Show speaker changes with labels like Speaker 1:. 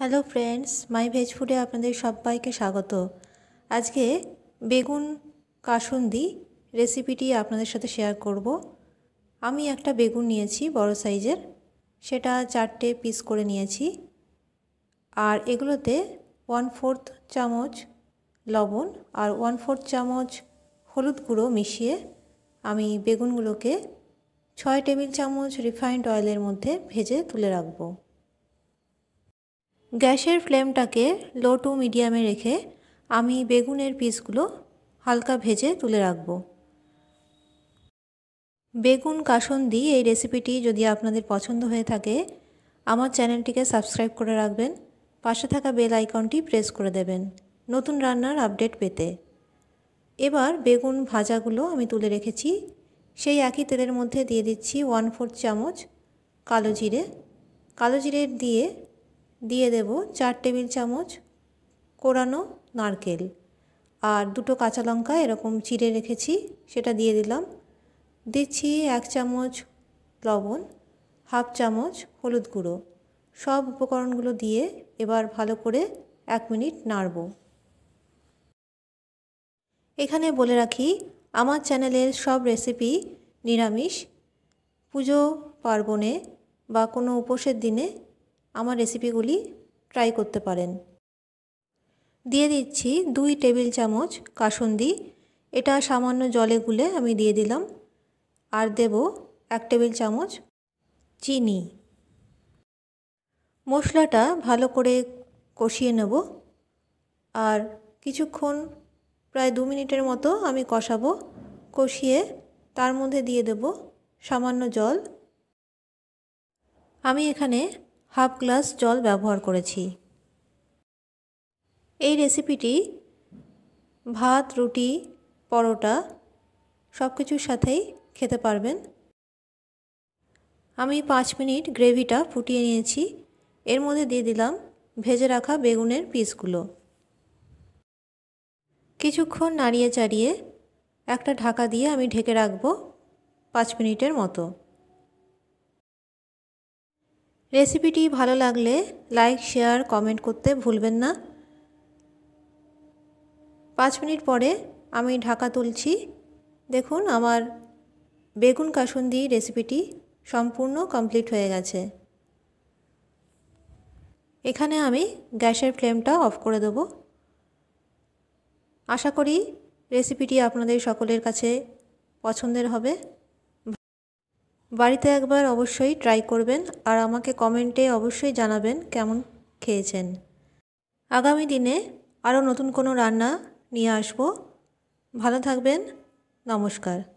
Speaker 1: Hello friends, মাই veg ফুডে আপনাদের সবাইকে স্বাগত। আজকে বেগুন কাসুন্দি রেসিপিটি আপনাদের সাথে শেয়ার করব। আমি একটা বেগুন নিয়েছি বড় সাইজের, সেটা চারটে পিস করে নিয়েছি। আর এগুলোতে ওয়ান ফোর্থ চামচ লবণ আর ওয়ান ফোর্থ চামচ হলুদ গুঁড়ো মিশিয়ে আমি বেগুনগুলোকে ছয় টেবিল চামচ রিফাইন্ড অয়েলের মধ্যে ভেজে তুলে রাখব। গ্যাসের ফ্লেমটাকে লো টু মিডিয়ামে রেখে আমি বেগুনের পিসগুলো হালকা ভেজে তুলে রাখব। বেগুন কাসন্দি এই রেসিপিটি যদি আপনাদের পছন্দ হয়ে থাকে, আমার চ্যানেলটিকে সাবস্ক্রাইব করে রাখবেন, পাশে থাকা বেল আইকনটি প্রেস করে দেবেন নতুন রান্নার আপডেট পেতে। এবার বেগুন ভাজাগুলো আমি তুলে রেখেছি, সেই একই তেলের মধ্যে দিয়ে দিচ্ছি ওয়ান ফোর্থ চামচ কালো জিরে। কালো জিরে দিয়ে দিয়ে দেব চার টেবিল চামচ কোরানো নারকেল। আর দুটো কাঁচা লঙ্কা এরকম চিড়ে রেখেছি, সেটা দিয়ে দিলাম। দিচ্ছি এক চামচ লবণ, হাফ চামচ হলুদ গুঁড়ো। সব উপকরণগুলো দিয়ে এবার ভালো করে এক মিনিট নাড়ব। এখানে বলে রাখি, আমার চ্যানেলের সব রেসিপি নিরামিষ। পুজো, পার্বণে বা কোনো উপোসের দিনে আমার রেসিপিগুলি ট্রাই করতে পারেন। দিয়ে দিচ্ছি দুই টেবিল চামচ কাসন্দি। এটা সামান্য জলে গুলে আমি দিয়ে দিলাম। আর দেব এক টেবিল চামচ চিনি। মশলাটা ভালো করে কষিয়ে নেব। আর কিছুক্ষণ, প্রায় দু মিনিটের মতো আমি কষাবো। কষিয়ে তার মধ্যে দিয়ে দেব সামান্য জল। আমি এখানে হাফ গ্লাস জল ব্যবহার করেছি। এই রেসিপিটি ভাত, রুটি, পরোটা সব কিছুর সাথেই খেতে পারবেন। আমি পাঁচ মিনিট গ্রেভিটা ফুটিয়ে নিয়েছি। এর মধ্যে দিয়ে দিলাম ভেজে রাখা বেগুনের পিসগুলো। কিছুক্ষণ নাড়িয়ে চাড়িয়ে একটা ঢাকা দিয়ে আমি ঢেকে রাখব পাঁচ মিনিটের মতো। রেসিপিটি ভালো লাগলে লাইক, শেয়ার, কমেন্ট করতে ভুলবেন না। পাঁচ মিনিট পরে আমি ঢাকা তুলছি। দেখুন, আমার বেগুন কাসুন্দি রেসিপিটি সম্পূর্ণ কমপ্লিট হয়ে গেছে। এখানে আমি গ্যাসের ফ্লেমটা অফ করে দেব। আশা করি রেসিপিটি আপনাদের সকলের কাছে পছন্দের হবে। বাড়িতে একবার অবশ্যই ট্রাই করবেন আর আমাকে কমেন্টে অবশ্যই জানাবেন কেমন খেয়েছেন। আগামী দিনে আরও নতুন কোনো রান্না নিয়ে আসব। ভালো থাকবেন, নমস্কার।